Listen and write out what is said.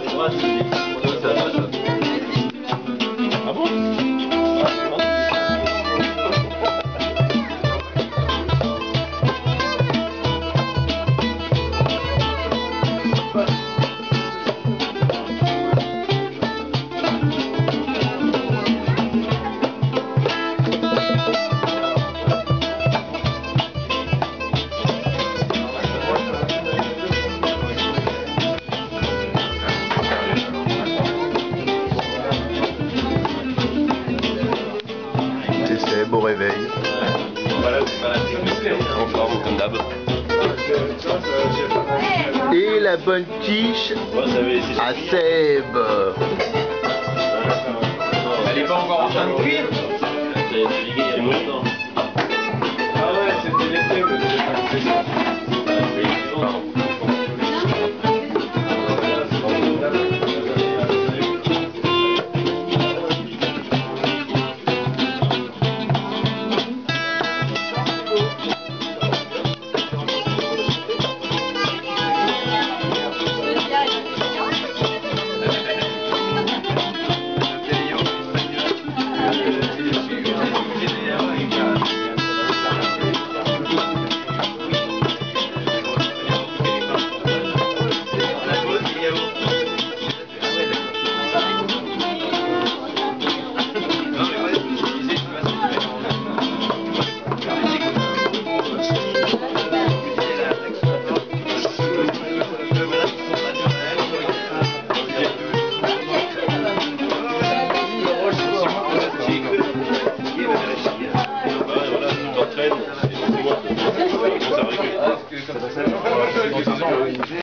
já gosto disso. Beau réveil. Et la bonne essayé. à Seb. Elle est pas encore en train de cuire? C'est comme ça,